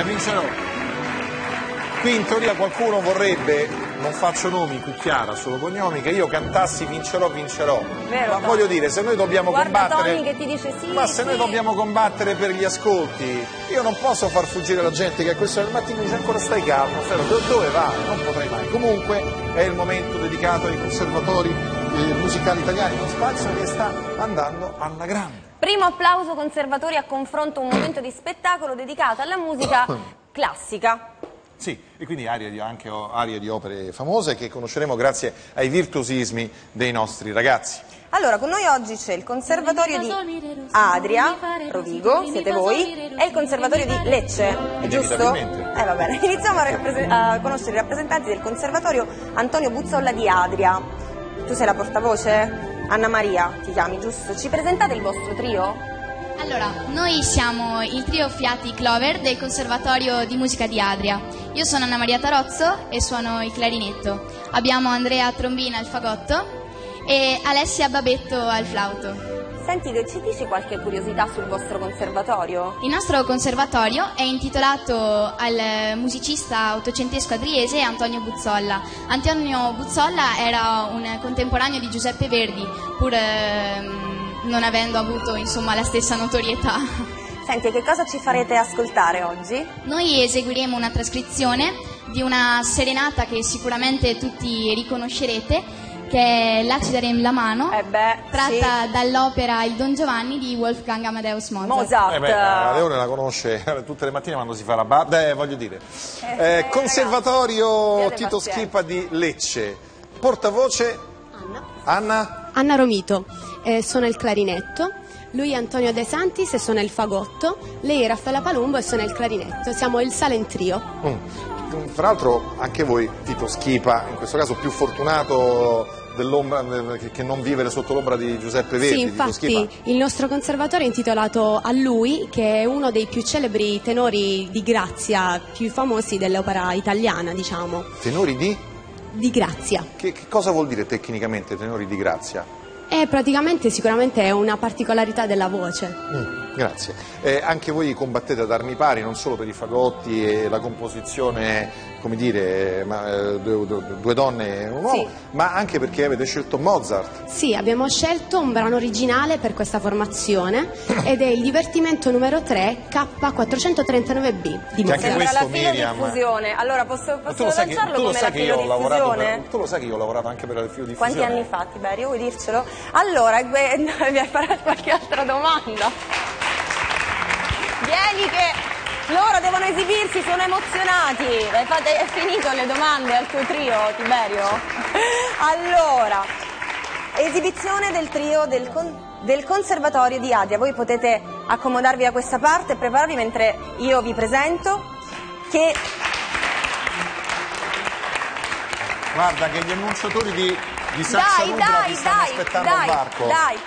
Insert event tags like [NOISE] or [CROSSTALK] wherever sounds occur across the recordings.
La vincerò. Qui in teoria qualcuno vorrebbe, non faccio nomi, qui Chiara, solo cognomi, che io cantassi vincerò, vincerò. Vero, Ma Tony? voglio dire, se noi dobbiamo Guarda combattere... Sì, Ma se noi sì. dobbiamo combattere per gli ascolti, io non posso far fuggire la gente che a questa del mattino dice ancora stai calmo, do- dove vai? Non potrei mai. Comunque è il momento dedicato ai conservatori eh, musicali italiani, uno spazio che sta andando alla grande. Primo applauso conservatori a confronto, un momento di spettacolo dedicato alla musica [COUGHS] classica. Sì, e quindi arie di, anche arie di opere famose che conosceremo grazie ai virtuosismi dei nostri ragazzi. Allora, con noi oggi c'è il conservatorio di Adria, Rovigo, siete voi, e il conservatorio di Lecce, è giusto? Eh va bene, [LAUGHS] iniziamo a, a conoscere i rappresentanti del conservatorio Antonio Buzzolla di Adria. Tu sei la portavoce? Anna Maria ti chiami, giusto? Ci presentate il vostro trio? Allora, noi siamo il trio Fiati Clover del Conservatorio di Musica di Adria. Io sono Anna Maria Tarozzo e suono il clarinetto. Abbiamo Andrea Trombina al fagotto e Alessia Babetto al flauto. Senti, ci dici qualche curiosità sul vostro conservatorio? Il nostro conservatorio è intitolato al musicista ottocentesco adriese Antonio Buzzolla. Antonio Buzzolla era un contemporaneo di Giuseppe Verdi, pur ehm, non avendo avuto insomma, la stessa notorietà. [LAUGHS] Senti, che cosa ci farete ascoltare oggi? Noi eseguiremo una trascrizione di una serenata che sicuramente tutti riconoscerete, che è Lacidarem la mano, Eh beh, tratta dall'opera Il Don Giovanni di Wolfgang Amadeus Mozart. Mozart. Eh beh, la Leone la conosce [LAUGHS] tutte le mattine quando si fa la barba. Eh, voglio dire. Eh, Eh, conservatorio ragazzi, Tito Schipa di Lecce. Portavoce Anna. Anna Romito, eh, suona il clarinetto, lui è Antonio De Santis e suona il fagotto, lei è Raffaella Palumbo e suona il clarinetto, siamo il Silent Trio. Mm. Tra l'altro anche voi, Tito Schipa, in questo caso più fortunato dell'ombra, che- non vivere sotto l'ombra di Giuseppe Verdi. sì, infatti il nostro conservatorio è intitolato a lui, che è uno dei più celebri tenori di grazia, più famosi dell'opera italiana, diciamo. Tenori di? Di grazia. Che, che cosa vuol dire tecnicamente tenori di grazia? E praticamente sicuramente è una particolarità della voce. Mm, grazie. Eh, anche voi combattete ad armi pari, non solo per i fagotti e la composizione, come dire, ma, eh, due, due- donne e un uomo, Sì. ma anche perché avete scelto Mozart. Sì, abbiamo scelto un brano originale per questa formazione [COUGHS] ed è il divertimento numero 3 K439B di Che anche Mozart. Questo, la Miriam. di fusione. Allora, posso, posso che, lanciarlo tu lo come sai la che per, tu lo sai che io ho lavorato anche per il filo di Quanti anni fa, Tiberio? Vuoi dircelo? Allora, [LAUGHS] mi fare qualche altra domanda. Vieni che loro devono esibirsi, sono emozionati. Hai fatto- È finito le domande al tuo trio, Tiberio? [LAUGHS] Allora, esibizione del trio del, con- del Conservatorio di Adria. Voi potete accomodarvi da questa parte e prepararvi mentre io vi presento che Guarda che gli annunciatori di, di Sazza dai, Rubra dai, ti stanno dai, aspettando dai, al varco. dai,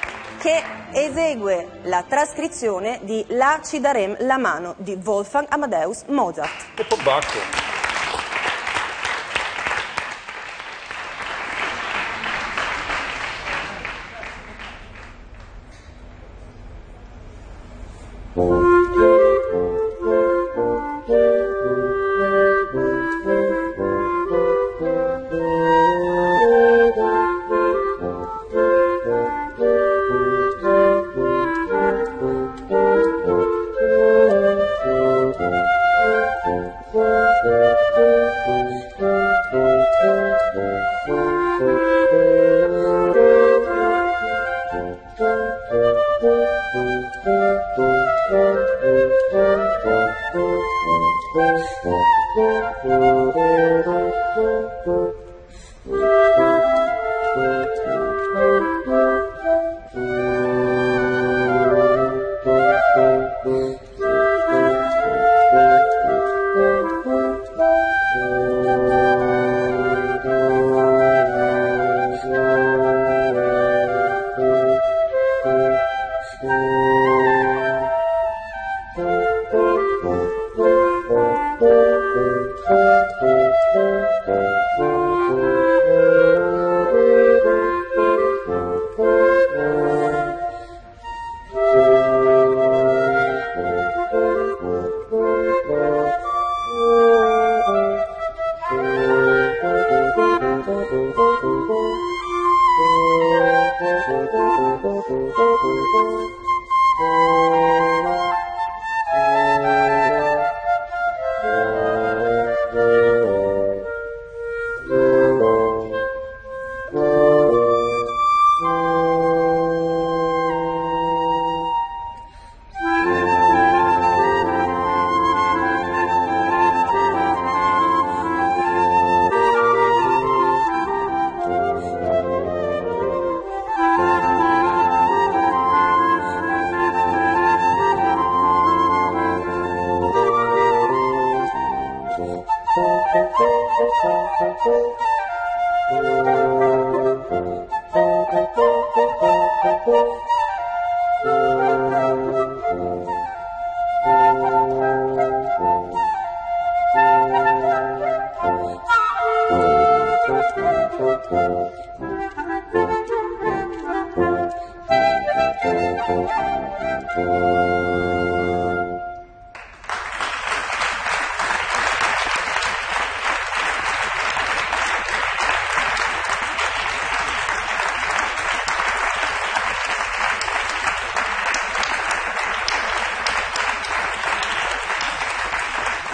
che esegue la trascrizione di La ci darem la mano di Wolfgang Amadeus Mozart. E poi Thank you.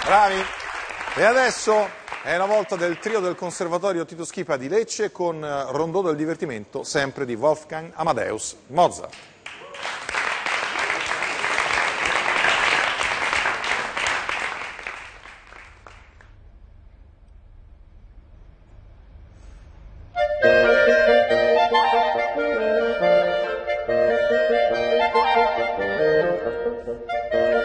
Bravi. E adesso è la volta del trio del Conservatorio Tito Schipa di Lecce con eh, Rondò del divertimento, sempre di Wolfgang Amadeus Mozart.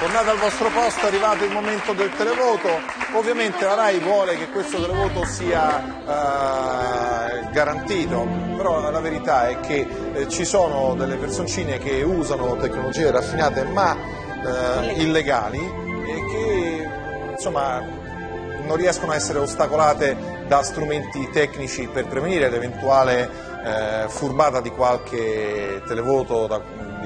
tornate al vostro posto, è arrivato il momento del televoto. Ovviamente la RAI vuole che questo televoto sia eh, garantito, però la verità è che eh, ci sono delle personcine che usano tecnologie raffinate ma eh, illegali e che insomma non riescono a essere ostacolate da strumenti tecnici per prevenire l'eventuale eh, furbata di qualche televoto, da,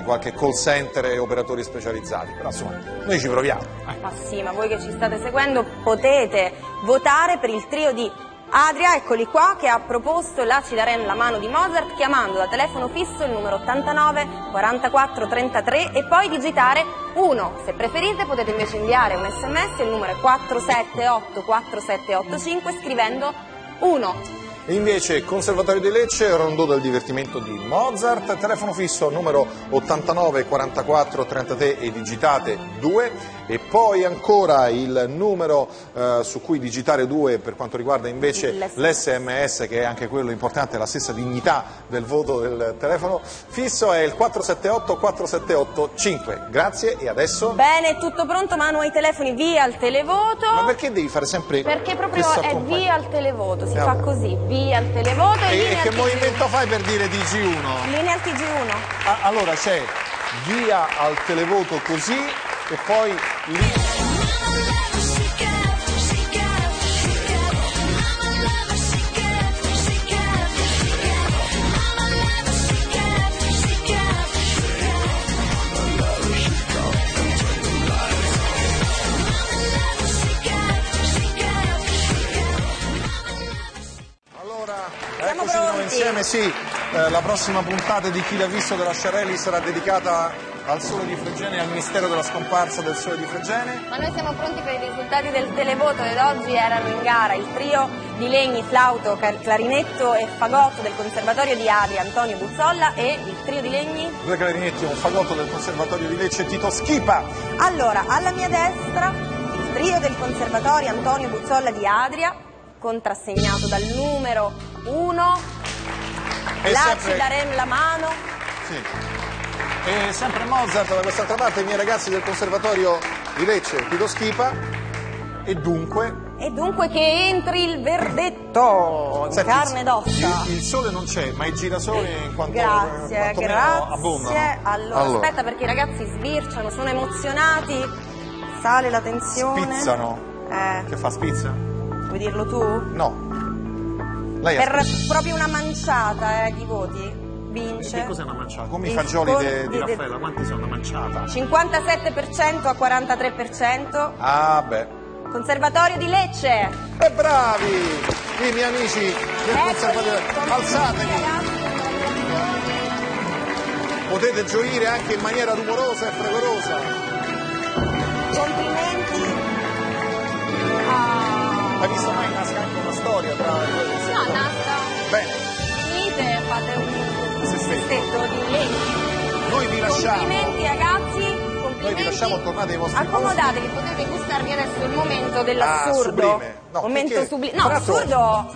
qualche call center e operatori specializzati. Però insomma, noi ci proviamo. Ma sì, ma voi che ci state seguendo potete votare per il trio di Adria, eccoli qua, che ha proposto la Ci la mano di Mozart chiamando da telefono fisso il numero 89 44 33 e poi digitare 1. Se preferite potete invece inviare un sms, il numero è 478 4785 scrivendo 1. Invece Conservatorio di Lecce, Rondò del divertimento di Mozart, telefono fisso numero 89 44 33 e digitate 2 e poi ancora il numero eh, su cui digitare 2 per quanto riguarda invece l'SMS che è anche quello importante, la stessa dignità del voto del telefono fisso è il 478 478 5. Grazie e adesso... Bene, tutto pronto, Manu ai telefoni, via al televoto. Ma perché devi fare sempre Perché proprio è via al televoto, si Eh, fa vabbè. così, via al televoto e, E, che movimento TG1. fai per dire DG1? Linea al TG1. Ah, allora c'è via al televoto così e poi sì, eh, la prossima puntata di Chi l'ha visto della Sciarelli sarà dedicata al Sole di Fregene e al mistero della scomparsa del Sole di Fregene. Ma noi siamo pronti per i risultati del televoto ed oggi erano in gara il trio di legni, flauto, clarinetto e fagotto del Conservatorio di Adria Antonio Buzzolla e il trio di legni. Due clarinetti e un fagotto del Conservatorio di Lecce Tito Schipa. Allora, alla mia destra il trio del Conservatorio Antonio Buzzolla di Adria, contrassegnato dal numero 1. E Là sempre- ci daremo la mano. Sì. E sempre Mozart da quest'altra parte, i miei ragazzi del Conservatorio di Lecce Tito Schipa. E dunque... E dunque che entri il verdetto Senti, carne ed ossa. Il, il sole non c'è, ma i girasoli in quanto Grazie, quantomeno abbondano. grazie. Allora, aspetta perché i ragazzi sbirciano, sono emozionati. Sale la tensione. Spizzano. Eh, Che fa spizza? vuoi dirlo tu? No. Lei ha Per spizza. proprio una manciata eh, di voti vince. Che cos'è una manciata? Come i fagioli con- de- di Raffaella, quanti sono una manciata? 57% a 43%. Ah beh. Conservatorio di Lecce. E bravi! I miei amici del Eccoli, Conservatorio. Alzatevi! Potete gioire anche in maniera rumorosa e fragorosa. Bene, Finite e fate un Sestetto. di legni. noi vi lasciamo. Complimenti ragazzi, complimenti. Noi vi lasciamo tornare ai vostri Accomodatevi, potete gustarvi adesso il momento Ah, dell'assurdo. sublime. No, momento sublime. No, assurdo.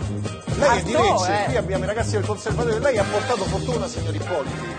Lei è di Lecce, eh. qui abbiamo i ragazzi del conservatorio, lei ha portato fortuna, signor Ippoliti.